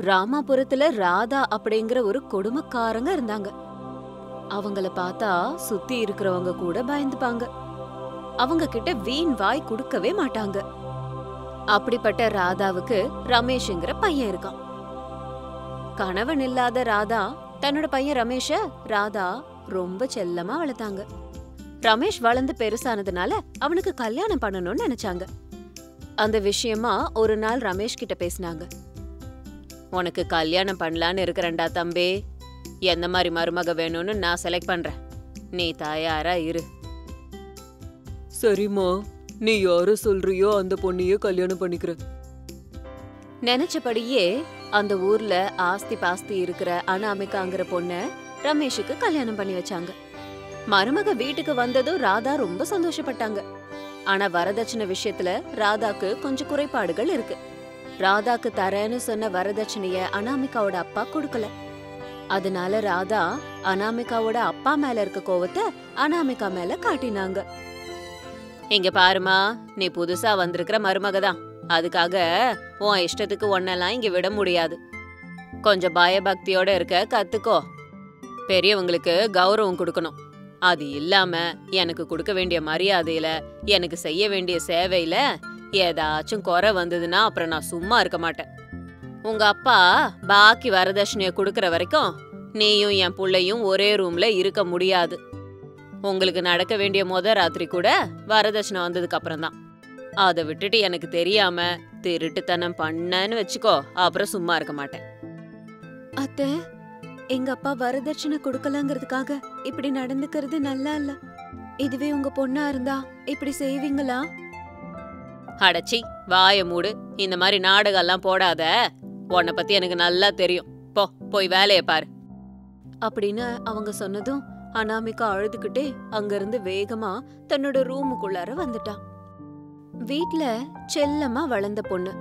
ராமாபுரத்துல ராதா அப்படிங்கிற ஒரு கொடுமைக்காரங்க இருந்தாங்க. அவங்கள பார்த்தா சுத்தி இருக்கிறவங்க கூட பயந்துப்பாங்க. அவங்க கிட்ட வீண் வாய் கொடுக்கவே மாட்டாங்க. அப்படிப்பட்ட ராதாவுக்கு ரமேஷ்ங்கிற பையன் இருக்கான். கணவன் இல்லாத ராதா தன்னோட பையன் ரமேஷ ராதா ரொம்ப செல்லமா வளர்த்தாங்க. ரமேஷ் வளர்ந்து பெருசானதுனால அவனுக்கு கல்யாணம் பண்ணணும்னு நினைச்சாங்க. அந்த விஷயமா ஒரு நாள் ரமேஷ் கிட்ட பேசினாங்க. உனக்கு கல்யாணம் பண்ணலான்னு இருக்கிறேன்டா தம்பி. எந்த மாதிரி மருமக வேணும்னு நான் செலக்ட் பண்றேன். நீ தயாரா இரு. சரிம்மா நீ யார சொல்றியோ அந்த பொண்ணையே கல்யாணம் பண்ணிக்கிற. நினைச்சபடியே அந்த ஊர்ல ஆஸ்தி பாஸ்தி இருக்கிற அனாமிகாங்கிற பொண்ண ரமேஷுக்கு கல்யாணம் பண்ணி வச்சாங்க. மருமக வீட்டுக்கு வந்ததும் ராதா ரொம்ப சந்தோஷப்பட்டாங்க. ஆனா வரதட்சணை விஷயத்துல ராதாக்கு கொஞ்சம் குறைபாடுகள் இருக்கு. ராதாக்கு தரேன்னு சொன்ன வரதட்சணைய அனாமிகாவோட அப்பா கொடுக்கல. அதனால ராதா அனாமிகாவோட அப்பா மேல இருக்க கோவத்தை அனாமிகா மேல காட்டினாங்க. இங்க பாருமா நீ புதுசா வந்திருக்கிற மருமக தான் அதுக்காக உன் இஷ்டத்துக்கு ஒன்னெல்லாம் இங்க விட முடியாது. கொஞ்சம் பயபக்தியோட இருக்க கத்துக்கோ. பெரியவங்களுக்கு கௌரவம் கொடுக்கணும். அது இல்லாம எனக்கு கொடுக்க வேண்டிய மரியாதையில எனக்கு செய்ய வேண்டிய சேவையில ஏதாச்சும் குறை வந்ததுன்னா அப்புறம் நான் சும்மா இருக்க மாட்டேன். உங்க அப்பா பாக்கி வரதட்சணைய கொடுக்கற வரைக்கும் நீயும் என் பிள்ளையும் ஒரே ரூம்ல இருக்க முடியாது. உங்களுக்கு நடக்க வேண்டிய முத ராத்திரி கூட வரதட்சணை வந்ததுக்கு அப்புறம் தான். அதை விட்டுட்டு எனக்கு தெரியாம திருட்டுத்தனம் பண்ணன்னு வச்சுக்கோ அப்புறம் சும்மா இருக்க மாட்டேன். அத்தை எங்க அப்பா வரதட்சணை கொடுக்கலங்கிறதுக்காக இப்படி நடந்துக்கிறது நல்லா இல்ல. இதுவே உங்க பொண்ணா இருந்தா இப்படி செய்வீங்களா? அடச்சி வாய மூடு இந்த மாதிரி நாடகம்லாம் போடாத. உன்னை பத்தி எனக்கு நல்லா தெரியும். போ போய் வேலையை பாரு. அப்படின்னு அவங்க சொன்னதும் அனாமிகா அழுதுகிட்டே அங்கிருந்து வேகமா தன்னோட ரூமுக்குள்ளார வந்துட்டா. வீட்ல செல்லமா வளர்ந்த பொண்ணு.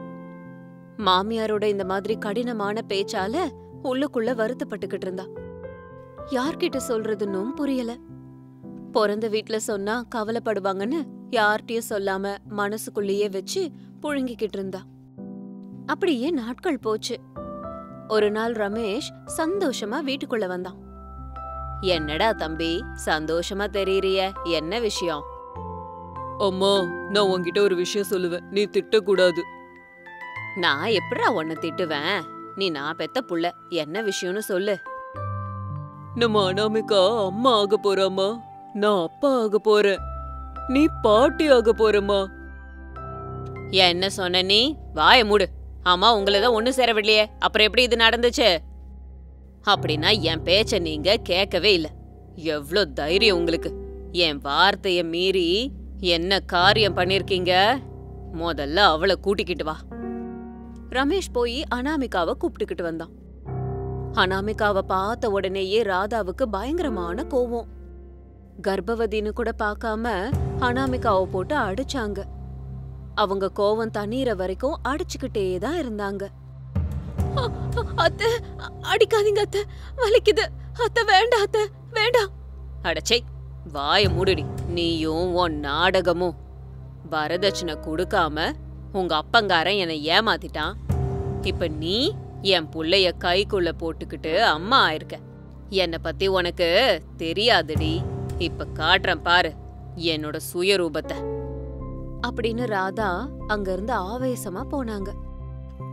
மாமியாரோட இந்த மாதிரி கடினமான பேச்சால உள்ளுக்குள்ள வருத்தப்பட்டுக்கிட்டு இருந்தா. யார்கிட்ட சொல்றதுன்னும் புரியல. பிறந்த வீட்ல சொன்னா கவலைப்படுவாங்கன்னு யார்கிட்டயும் சொல்லாம மனசுக்குள்ளேயே வச்சு புழுங்கிக்கிட்டு இருந்தா. அப்படியே நாட்கள் போச்சு. ஒரு நாள் ரமேஷ் சந்தோஷமா வீட்டுக்குள்ள வந்தான். என்னடா தம்பி சந்தோஷமா தெரியறிய என்ன விஷயம்? அம்மா நான் உன்கிட்ட ஒரு விஷயம் சொல்லுவேன் நீ திட்டக்கூடாது. நான் எப்படிடா உன்னை திட்டுவேன்? நீ நான் பெத்த புள்ள என்ன விஷயம்னு சொல்லு. நம்ம அனாமிகா அம்மா ஆக போறாம்மா நான் அப்பா ஆக போறேன். நீ பாட்டி ஆக போறமா என்ன சொன்ன நீ? வாய மூடு. ஆமா உங்களை தான் ஒண்ணு சேர விடலையே அப்புறம் எப்படி இது நடந்துச்சு? அப்படின்னா என் பேச்ச நீங்க கேட்கவே இல்ல. எவ்வளோ தைரியம் உங்களுக்கு. என் வார்த்தைய மீறி என்ன காரியம் பண்ணிருக்கீங்க? முதல்ல அவளை கூட்டிக்கிட்டு வா. ரமேஷ் போய் அனாமிகாவை கூப்பிட்டுக்கிட்டு வந்தான். அனாமிகாவை பார்த்த உடனேயே ராதாவுக்கு பயங்கரமான கோவம். கர்ப்பவதின்னு கூட பார்க்காம அனாமிகாவை போட்டு அடிச்சாங்க. அவங்க கோவம் தண்ணீர வரைக்கும் அடிச்சுக்கிட்டே தான் இருந்தாங்க. அத்தை அடிக்காதீங்க அத்தை. வலிக்குது. அத்தை வேண்டாம் அத்தை. வேண்டாம். அடச்சை வாய மூடுடி. நீயும் உன் நாடகமும். வரதட்சணை கொடுக்காம உங்க அப்பங்காரன் என்னை ஏமாத்திட்டான். இப்ப நீ என் புள்ளைய கைக்குள்ள போட்டுக்கிட்டு அம்மா ஆயிருக்க. என்னை பத்தி உனக்கு தெரியாதுடி. இப்ப காட்டுறேன் பாரு என்னோட சுயரூபத்தை. அப்படின்னு ராதா அங்கிருந்து ஆவேசமா போனாங்க.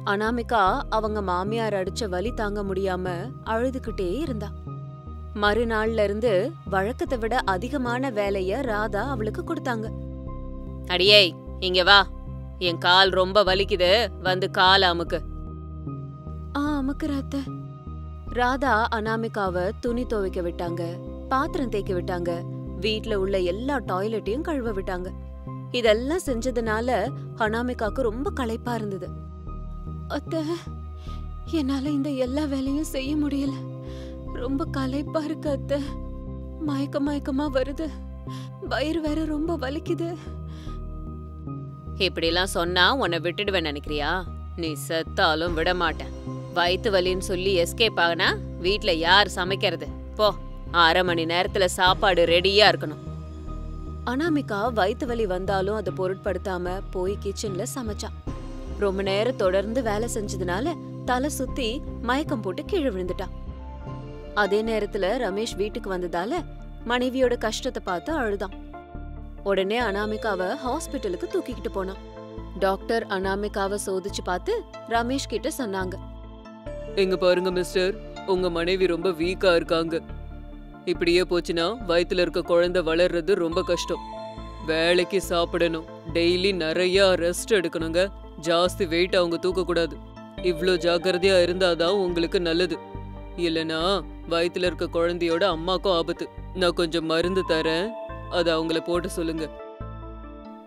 அனாமிகா அவங்க மாமியார் அடிச்ச வலி தாங்க முடியாம அழுதுகிட்டே இருந்தா. மறுநாள்ல இருந்து வழக்கத்தை விட அதிகமான வேலைய ராதா அவளுக்கு கொடுத்தாங்க. அடியே இங்க வா. என் கால் ரொம்ப வலிக்குது வந்து கால் அமுக்கு. ஆ அமுக்குறாத்த ராதா அனாமிகாவ துணி துவைக்க விட்டாங்க. பாத்திரம் தேய்க்க விட்டாங்க. வீட்ல உள்ள எல்லா டாய்லெட்டையும் கழுவ விட்டாங்க. இதெல்லாம் செஞ்சதுனால அனாமிகாக்கு ரொம்ப களைப்பா இருந்தது. அத்த என்னால இந்த எல்லா வேலையும் செய்ய முடியல. ரொம்ப களைப்பா இருக்கு அத்த. மயக்க மயக்கமா வருது. வயிறு வேற ரொம்ப வலிக்குது. இப்படிலாம் சொன்னா உன்னை விட்டுடுவேன் நினைக்கிறியா? நீ செத்தாலும் விட மாட்டேன் வயிற்று வலின்னு சொல்லி எஸ்கேப் ஆகினா வீட்டில் யார் சமைக்கிறது? போ. அரை மணி நேரத்துல சாப்பாடு ரெடியா இருக்கணும். அனாமிகா வயிற்று வலி வந்தாலும் அதை பொருட்படுத்தாம போய் கிச்சன்ல சமைச்சா ரொம்ப நேரம் தொடர்ந்து வேலை செஞ்சதுனால தலை சுத்தி மயக்கம் போட்டு கீழே விழுந்துட்டான். அதே நேரத்துல ரமேஷ் வீட்டுக்கு வந்ததால மனைவியோட கஷ்டத்தை பார்த்து அழுதான். உடனே அனாமிகாவை ஹாஸ்பிட்டலுக்கு தூக்கிக்கிட்டு போனான். டாக்டர் அனாமிகாவை சோதிச்சு பார்த்து ரமேஷ் கிட்ட சொன்னாங்க. எங்க பாருங்க மிஸ்டர். உங்க மனைவி ரொம்ப வீக்கா இருக்காங்க. இப்படியே போச்சுன்னா வயித்துல இருக்க குழந்தை வளர்றது ரொம்ப கஷ்டம். வேலைக்கு சாப்பிடணும். டெய்லி நிறைய ரெஸ்ட் எடுக்கணுங்க. ஜாஸ்தி வெயிட் அவங்க தூக்க கூடாது. இவ்ளோ ஜாக்கிரதையா இருந்தாதான் உங்களுக்கு நல்லது. இல்லனா வயித்துல இருக்க குழந்தையோட அம்மாக்கும் ஆபத்து. நான் கொஞ்சம் மருந்து தரேன். அதை அவங்கள போட்டு சொல்லுங்க.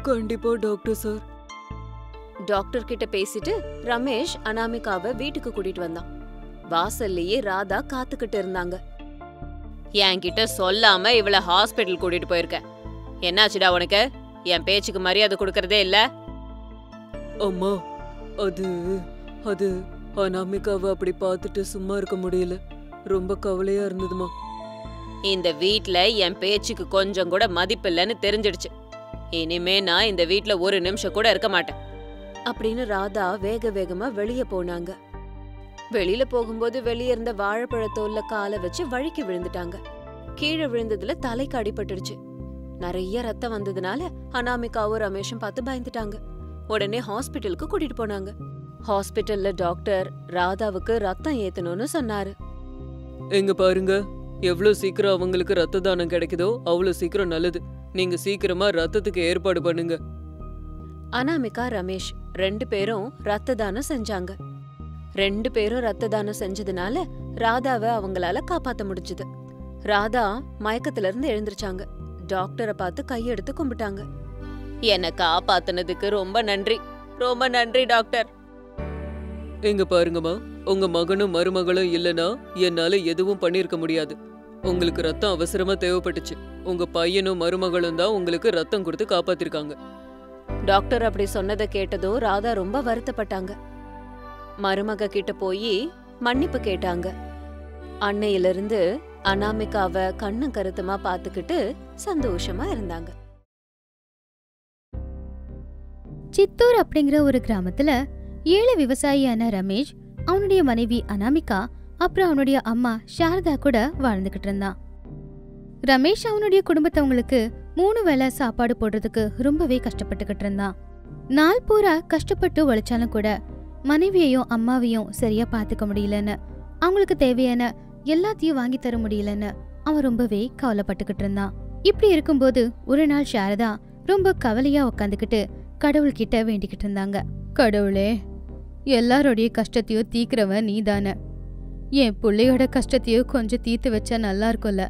கண்டிப்பா டாக்டர் சார். டாக்டர் கிட்ட பேசிட்டு ரமேஷ் அனாமிகாவை வீட்டுக்கு கூட்டிட்டு வந்தான். வாசல்லையே ராதா காத்துக்கிட்டு இருந்தாங்க. என்கிட்ட சொல்லாம இவள ஹாஸ்பிட்டல் கூட்டிட்டு போயிருக்க என்னாச்சுடா உனக்கு? என் பேச்சுக்கு மரியாதை கொடுக்கறதே இல்ல? அம்மா அது அது அனாமிகாவை அப்படி பார்த்துட்டு சும்மா இருக்க முடியல. ரொம்ப கவலையா இருந்ததுமா. இந்த வீட்ல என் பேச்சுக்கு கொஞ்சம் கூட மதிப்பில்லைன்னு தெரிஞ்சிடுச்சு. இனிமே நான் இந்த வீட்ல ஒரு நிமிஷம் கூட இருக்க மாட்டேன். அப்படின்னு ராதா வேக வேகமா வெளிய போனாங்க. வெளியில போகும்போது வெளிய இருந்த வாழைப்பழத்தோல்ல காலை வச்சு வழுக்கி விழுந்துட்டாங்க. கீழே விழுந்ததுல தலைக்கு அடிபட்டுடுச்சு. நிறைய ரத்தம் வந்ததுனால அனாமிகாவும் ரமேஷும் பார்த்து பயந்துட்டாங்க. உடனே ஹாஸ்பிட்டலுக்கு கூட்டிட்டு போனாங்க. ஹாஸ்பிட்டல்ல டாக்டர் ராதாவுக்கு ரத்தம் ஏத்தணும்னு சொன்னாரு. எங்க பாருங்க எவ்வளவு சீக்கிரம் அவங்களுக்கு ரத்த தானம் கிடைக்குதோ அவ்வளவு சீக்கிரம் நல்லது. நீங்க சீக்கிரமா ரத்தத்துக்கு ஏற்பாடு பண்ணுங்க. அனாமிகா ரமேஷ் ரெண்டு பேரும் ரத்த தானம் செஞ்சாங்க. ரெண்டு பேரும் ரத்த தானம் செஞ்சதுனால ராதாவை அவங்களால காப்பாத்த முடிஞ்சது. ராதா மயக்கத்துல இருந்து எழுந்திருச்சாங்க. டாக்டரை பார்த்து கையெடுத்து கும்பிட்டாங்க. என்ன காப்பாத்துனதுக்கு ரொம்ப நன்றி. ரொம்ப நன்றி டாக்டர். எங்க பாருங்கம்மா உங்க மகனும் மருமகளும் இல்லனா என்னால எதுவும் பண்ணிருக்க முடியாது. உங்களுக்கு ரத்தம் அவசரமா தேவைப்பட்டுச்சு. உங்க பையனும் மருமகளும் தான் உங்களுக்கு ரத்தம் கொடுத்து காப்பாத்திருக்காங்க. டாக்டர் அப்படி சொன்னதை கேட்டதும் ராதா ரொம்ப வருத்தப்பட்டாங்க. மருமக கிட்ட போய் மன்னிப்பு கேட்டாங்க. அன்னையிலிருந்து அனாமிகாவ கண்ணும் கருத்துமா பாத்துக்கிட்டு சந்தோஷமா இருந்தாங்க. சித்தூர் அப்படிங்கிற ஒரு கிராமத்துல ஏழை விவசாயியான ரமேஷ் அவனுடைய மனைவி அனாமிகா அப்புறம் அவனுடைய அம்மா சாரதா கூட வாழ்ந்துகிட்டு இருந்தான். ரமேஷ் அவனுடைய குடும்பத்தவங்களுக்கு மூணு வேளை சாப்பாடு போடுறதுக்கு ரொம்பவே கஷ்டப்பட்டுக்கிட்டு இருந்தான். நாள் பூரா கஷ்டப்பட்டு உழைச்சாலும் கூட மனைவியையும் அம்மாவையும் சரியா பாத்துக்க முடியலன்னு அவங்களுக்கு தேவையான எல்லாத்தையும் வாங்கி தர முடியலன்னு அவன் ரொம்பவே கவலைப்பட்டுக்கிட்டு இருந்தான். இப்படி இருக்கும்போது ஒரு நாள் சாரதா ரொம்ப கவலையா உக்காந்துக்கிட்டு கடவுள்கிட்ட வேண்டிக்கிட்டு இருந்தாங்க. கடவுளே எல்லாரோடைய கஷ்டத்தையும் தீக்கிறவன் நீதானே. என் பிள்ளையோட கஷ்டத்தையும் கொஞ்சம் தீர்த்து வச்சா நல்லா இருக்கும்ல.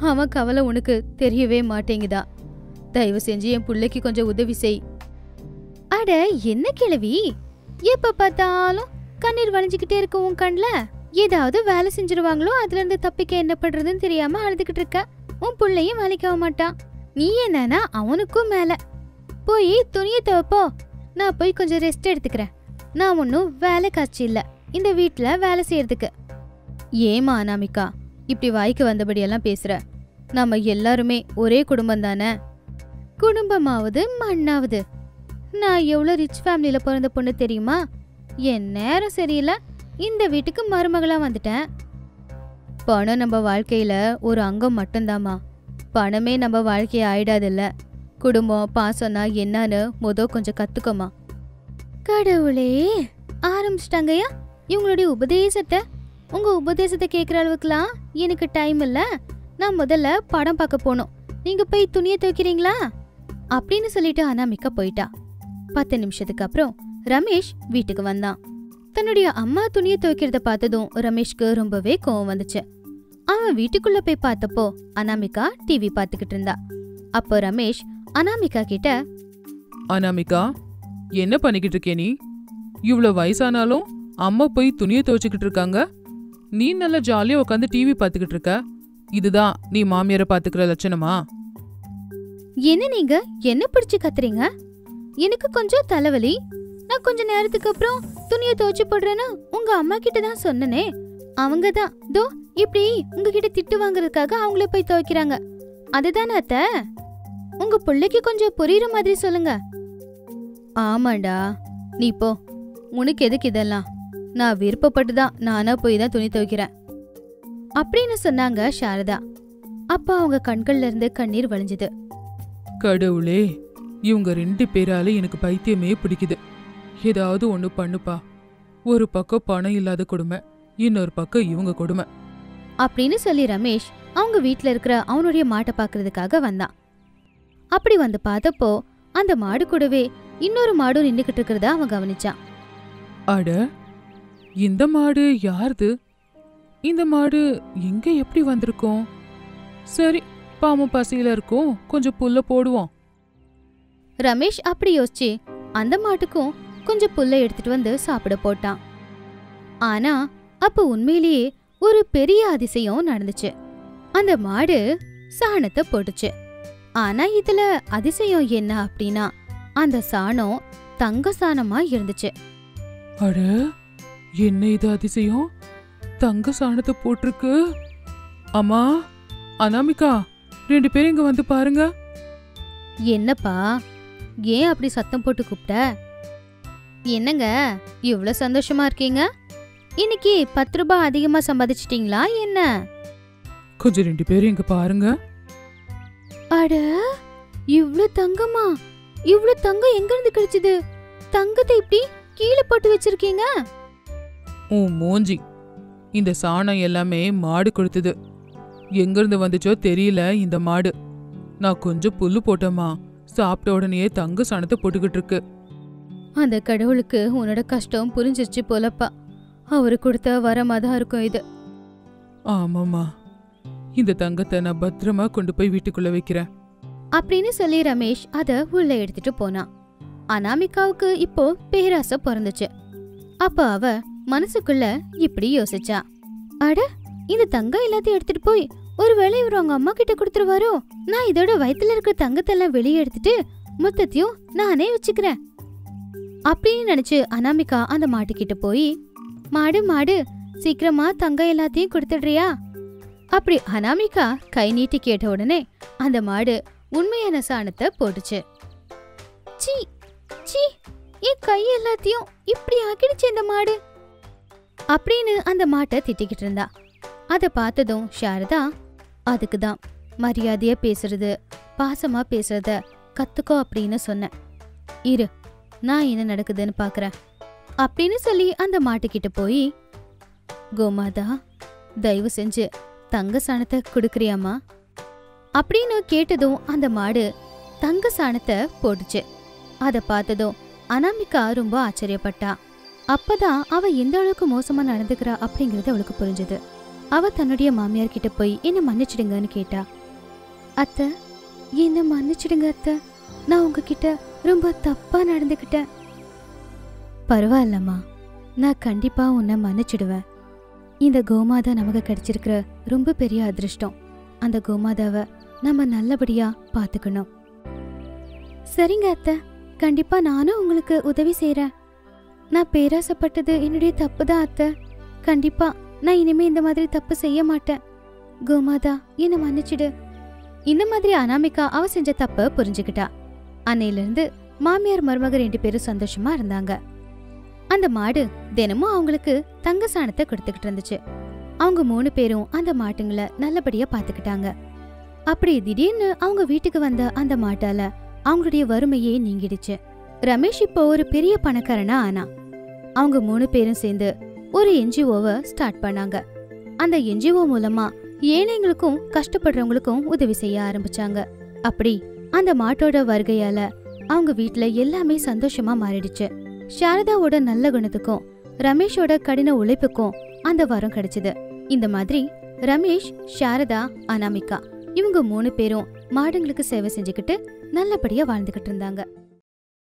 அவன் கவலை உனக்கு தெரியவே மாட்டேங்குதா? தயவு செஞ்சு என் பிள்ளைக்கு கொஞ்சம் உதவி செய். அட என்ன கிழவி? எப்ப பார்த்தாலும் கண்ணீர் வளைஞ்சுக்கிட்டே இருக்க உன் கண்ல ஏதாவது வேலை செஞ்சிருவாங்களோ அதுல இருந்து தப்பிக்க என்ன பண்றதுன்னு தெரியாம அழுதுகிட்டு இருக்க. உன் பிள்ளையும் வேலைக்கு ஆக மாட்டான். நீ என்னன்னா அவனுக்கும் மேல. போய் துணியை துவைப்போ. நான் போய் கொஞ்சம் ரெஸ்ட் எடுத்துக்கிறேன். நான் ஒன்றும் வேலை காட்சி இல்லை. இந்த வீட்டில் வேலை செய்யறதுக்கு. ஏமா அனாமிகா இப்படி வாய்க்கு வந்தபடியெல்லாம் பேசுற? நம்ம எல்லாருமே ஒரே குடும்பம் தானே? குடும்பமாவது மண்ணாவது. நான் எவ்வளோ ரிச் ஃபேமிலியில் பிறந்த பொண்ணு தெரியுமா? என் நேரம் சரியில்லை. இந்த வீட்டுக்கு மருமகளாக வந்துட்டேன். பணம் நம்ம வாழ்க்கையில் ஒரு அங்கம் மட்டும்தாம்மா. பணமே நம்ம வாழ்க்கையை ஆயிடாதில்ல. குடும்பம் பாசம்னா என்னன்னு முத கொஞ்சம் கற்றுக்கோமா கடவுளே ஆரம்பிச்சிட்டாங்கய்யா. இவங்களுடைய உபதேசத்தை உங்கள் உபதேசத்தை கேட்குற அளவுக்குலாம் எனக்கு டைம் இல்லை. நான் முதல்ல படம் பார்க்க போகணும் நீங்கள் போய் துணியை துவைக்கிறீங்களா? அப்படின்னு சொல்லிட்டு அனாமிகா போயிட்டா. பத்து நிமிஷத்துக்கு அப்புறம் ரமேஷ் வீட்டுக்கு வந்தான். தன்னுடைய அம்மா துணியை துவைக்கிறத பார்த்ததும் ரமேஷ்க்கு ரொம்பவே கோவம் வந்துச்சு. அவன் வீட்டுக்குள்ள போய் பார்த்தப்போ அனாமிகா டிவி பார்த்துக்கிட்டு இருந்தா. அப்போ ரமேஷ் அனாமிகா கிட்ட அனாமிகா என்ன பண்ணிக்கிட்டு இருக்கே நீ? இவ்வளோ வயசானாலும் அம்மா போய் துணியை துவைச்சுக்கிட்டு இருக்காங்க. நீ நல்லா ஜாலியா உட்காந்து டிவி பார்த்துக்கிட்டு இருக்க. இதுதான் நீ மாமியாரை பாத்துக்கிற லட்சணமா? என்ன நீங்க? என்ன பிடிச்சு கத்துறீங்க? எனக்கு கொஞ்சம் தலைவலி. நான் கொஞ்ச நேரத்துக்கு அப்புறம் துணியை துவச்சு போடுறேன்னு உங்க அம்மா கிட்ட தான் சொன்னனே. அவங்க தான். தோ இப்படி உங்ககிட்ட திட்டு வாங்குறதுக்காக அவங்களே போய் துவைக்கிறாங்க. அதுதானே அத்தை? உங்க பிள்ளைக்கு கொஞ்சம் புரியுற மாதிரி சொல்லுங்க. ஆமாண்டா. நீ போ. உனக்கு எதுக்கு இதெல்லாம்? நான் விருப்பப்பட்டு தான் நானா போய் தான் துணி துவைக்கிறேன். அப்படின்னு சொன்னாங்க சாரதா. அப்பா அவங்க கண்கள்ல இருந்து கண்ணீர் வழிஞ்சது. கடவுளே. இவங்க ரெண்டு பேரால எனக்கு பைத்தியமே பிடிக்குது. ஏதாவது ஒன்று பண்ணுப்பா. ஒரு பக்கம் பணம் இல்லாத கொடுமை இன்னொரு பக்கம் இவங்க கொடுமை. அப்படின்னு சொல்லி ரமேஷ் அவங்க வீட்ல இருக்கிற அவனுடைய மாட்டை பார்க்கறதுக்காக வந்தான். அப்படி வந்து பார்த்தப்போ அந்த மாடு கூடவே இன்னொரு மாடும் நின்னுக்கிட்டு இருக்கிறத அவன் கவனிச்சான். அட இந்த மாடு யாருது? இந்த மாடு எங்க எப்படி வந்திருக்கோம்? சரி பாவம் பசியில இருக்கும் கொஞ்சம் புல்ல போடுவோம். ரமேஷ் அப்படி யோசிச்சு அந்த மாட்டுக்கும் கொஞ்சம் புல்லை எடுத்துட்டு வந்து சாப்பிட போட்டான். ஆனா அப்ப உண்மையிலேயே ஒரு பெரிய அதிசயம் நடந்துச்சு. அந்த மாடு சாணத்தை போட்டுச்சு. ஆனா இதுல அதிசயம் என்ன அப்படின்னா அந்த சாணம் தங்க சாணமா இருந்துச்சு. அட என்ன இது அதிசயம்? தங்க சாணத்தை போட்டிருக்கு? அம்மா அனாமிகா ரெண்டு பேரும் இங்க வந்து பாருங்க. என்னப்பா ஏன் அப்படி சத்தம் போட்டு கூப்பிட்ட? என்னங்க இவ்ளோ சந்தோஷமா இருக்கீங்க? இன்னைக்கு பத்து ரூபாய் அதிகமா சம்பாதிச்சிட்டீங்களா என்ன? கொஞ்சம் ரெண்டு பேரும் இங்க பாருங்க. அட இவ்ளோ தங்கமா? இவ்ளோ தங்கம் எங்க இருந்து கிடைச்சது? தங்கத்தை இப்படி கீழே போட்டு வச்சிருக்கீங்க? உன் மூஞ்சி இந்த சாணம் எல்லாமே மாடு கொடுத்தது. எங்கிருந்து வந்துச்சோ தெரியல இந்த மாடு. நான் கொஞ்சம் புல்லு போட்டேம்மா. சாப்பிட்ட உடனே தங்க சாணத்தை போட்டுக்கிட்டு இருக்கு. அந்த கடவுளுக்கு உன்னோட கஷ்டம் புரிஞ்சிருச்சு போலப்பா. அவரு கொடுத்த வரமா தான் இருக்கும் இது. ஆமாம்மா. இந்த தங்கத்தை நான் பத்திரமா கொண்டு போய் வீட்டுக்குள்ள வைக்கிறேன். அப்படின்னு சொல்லி ரமேஷ் அத உள்ள எடுத்துட்டு போனான். அனாமிகாவுக்கு இப்போ பேராசை பிறந்துச்சு. அப்ப அவ மனசுக்குள்ள இப்படி யோசிச்சா. அட இந்த தங்கம் எல்லாத்தையும் எடுத்துட்டு போய் ஒருவேளை இவர் அவங்க அம்மா கிட்ட கொடுத்துருவாரோ? நான் இதோட வயித்துல இருக்கிற தங்கத்தெல்லாம் வெளியே எடுத்துட்டு மொத்தத்தையும் நானே வச்சுக்கிறேன். அப்படின்னு நினைச்சு அனாமிகா அந்த மாட்டுக்கிட்ட போய் மாடு மாடு சீக்கிரமா தங்கம் எல்லாத்தையும் கொடுத்துடுறியா? அப்படி அனாமிகா கை நீட்டி கேட்ட உடனே அந்த மாடு உண்மையான சாணத்தை போட்டுச்சு. சீ சீ என் கை எல்லாத்தையும் இப்படி ஆக்கிடுச்சு இந்த மாடு. அப்படின்னு அந்த மாட்டை திட்டிக்கிட்டு இருந்தா. அதை பார்த்ததும் சாரதா அதுக்கு தான் மரியாதையா பேசுறது பாசமா பேசுறத கத்துக்கோ அப்படின்னு சொன்னேன். இரு நான் என்ன நடக்குதுன்னு பாக்குறேன். அப்படின்னு சொல்லி அந்த மாட்டுக்கிட்ட போய் கோமாதா தயவு செஞ்சு தங்க சாணத்தை கொடுக்குறியாமா அப்படின்னு கேட்டதும் அந்த மாடு தங்க சாணத்தை போட்டுச்சு. அத பார்த்ததும் அனாமிகா ரொம்ப ஆச்சரியப்பட்டா. அப்பதான் அவ எந்த அளவுக்கு மோசமா நடந்துக்கிறா அப்படிங்கறது அவளுக்கு புரிஞ்சது. அவ தன்னுடைய மாமியார் கிட்ட போய் என்ன மன்னிச்சிடுங்கன்னு கேட்டா அத்தை என்ன மன்னிச்சிடுங்க அத்தை? நான் உங்ககிட்ட ரொம்ப தப்பா நடந்துக்கிட்டேன் பரவாயில்லம்மா. நான் கண்டிப்பா உன்னை மன்னிச்சிடுவேன். இந்த கோமாதா நமக்கு கிடைச்சிருக்கிற ரொம்ப பெரிய அதிர்ஷ்டம். அந்த கோமாதாவை நம்ம நல்லபடியா பாத்துக்கணும். சரிங்க அத்தை. கண்டிப்பா நானும் உங்களுக்கு உதவி செய்யறேன் நான் பேராசப்பட்டது என்னுடைய தப்பு தான் அத்தை. கண்டிப்பா நான் இனிமே இந்த மாதிரி தப்பு செய்ய மாட்டேன். கோமாதா என்ன மன்னிச்சிடு. இந்த மாதிரி அனாமிகா அவ செஞ்ச தப்ப புரிஞ்சுக்கிட்டா. அன்னையில இருந்து மாமியார் மருமக ரெண்டு பேரும் சந்தோஷமா இருந்தாங்க. அந்த மாடு தினமும் அவங்களுக்கு தங்க சாணத்தை கொடுத்துக்கிட்டு இருந்துச்சு. அவங்க மூணு பேரும் அந்த மாட்டுங்களை நல்லபடியா பாத்துக்கிட்டாங்க அப்படி திடீர்னு அவங்க வீட்டுக்கு வந்த அந்த மாட்டால அவங்களுடைய வறுமையே நீங்கிடுச்சு. ரமேஷ் இப்போ ஒரு பெரிய பணக்காரனா ஆனா அவங்க மூணு பேரும் சேர்ந்து ஒரு என்ஜிஓவை ஸ்டார்ட் பண்ணாங்க. அந்த என்ஜிஓ மூலமா ஏழைங்களுக்கும் கஷ்டப்படுறவங்களுக்கும் உதவி செய்ய ஆரம்பிச்சாங்க. அப்படி அந்த மாட்டோட வருகையால அவங்க வீட்ல எல்லாமே சந்தோஷமா மாறிடுச்சு. சாரதாவோட நல்ல குணத்துக்கும் ரமேஷோட கடின உழைப்புக்கும் அந்த வரம் கிடைச்சது. இந்த மாதிரி ரமேஷ் சாரதா அனாமிகா இவங்க மூணு பேரும் மாடுங்களுக்கு சேவை செஞ்சுக்கிட்டு நல்லபடியா வாழ்ந்துகிட்டு இருந்தாங்க.